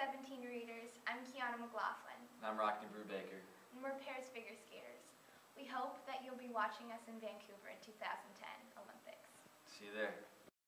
17 readers. I'm Keauna McLaughlin, And I'm Rockne Brubaker. and we're Pairs Figure Skaters. We hope that you'll be watching us in Vancouver in 2010 Olympics. See you there.